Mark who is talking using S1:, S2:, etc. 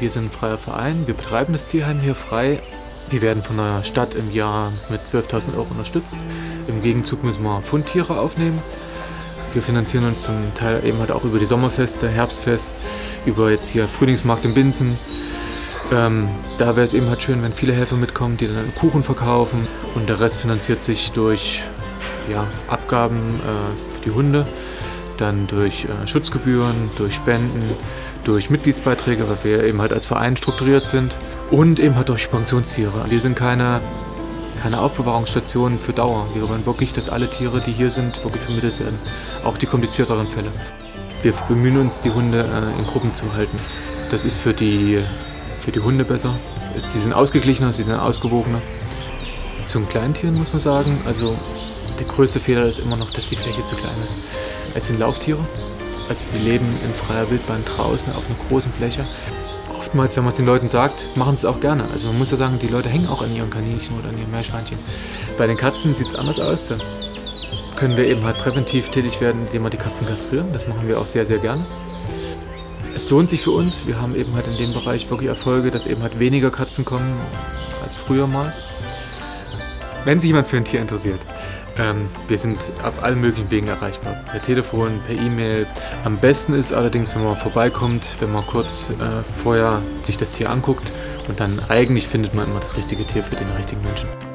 S1: Wir sind ein freier Verein, wir betreiben das Tierheim hier frei. Wir werden von der Stadt im Jahr mit 12.000 Euro unterstützt. Im Gegenzug müssen wir Fundtiere aufnehmen. Wir finanzieren uns zum Teil eben halt auch über die Sommerfeste, Herbstfest, über jetzt hier Frühlingsmarkt in Binzen. Ähm, da wäre es eben halt schön, wenn viele Helfer mitkommen, die dann Kuchen verkaufen. Und der Rest finanziert sich durch ja, Abgaben äh, für die Hunde, dann durch äh, Schutzgebühren, durch Spenden, durch Mitgliedsbeiträge, weil wir eben halt als Verein strukturiert sind und eben halt durch Pensionstiere. Wir sind keine, keine Aufbewahrungsstation für Dauer. Wir wollen wirklich, dass alle Tiere, die hier sind, wirklich vermittelt werden. Auch die komplizierteren Fälle. Wir bemühen uns, die Hunde äh, in Gruppen zu halten. Das ist für die, für die Hunde besser. Sie sind ausgeglichener, sie sind ausgewogener. Zu den Kleintieren muss man sagen, also der größte Fehler ist immer noch, dass die Fläche zu klein ist. Es sind Lauftiere, also die leben in freier Wildbahn draußen auf einer großen Fläche. Oftmals, wenn man es den Leuten sagt, machen sie es auch gerne. Also man muss ja sagen, die Leute hängen auch an ihren Kaninchen oder an ihren Meerschweinchen. Bei den Katzen sieht es anders aus. Da können wir eben halt präventiv tätig werden, indem wir die Katzen kastrieren. Das machen wir auch sehr, sehr gerne. Es lohnt sich für uns. Wir haben eben halt in dem Bereich wirklich Erfolge, dass eben halt weniger Katzen kommen als früher mal. Wenn sich jemand für ein Tier interessiert, ähm, wir sind auf allen möglichen Wegen erreichbar. Per Telefon, per E-Mail. Am besten ist allerdings, wenn man vorbeikommt, wenn man kurz äh, vorher sich das Tier anguckt und dann eigentlich findet man immer das richtige Tier für den richtigen Menschen.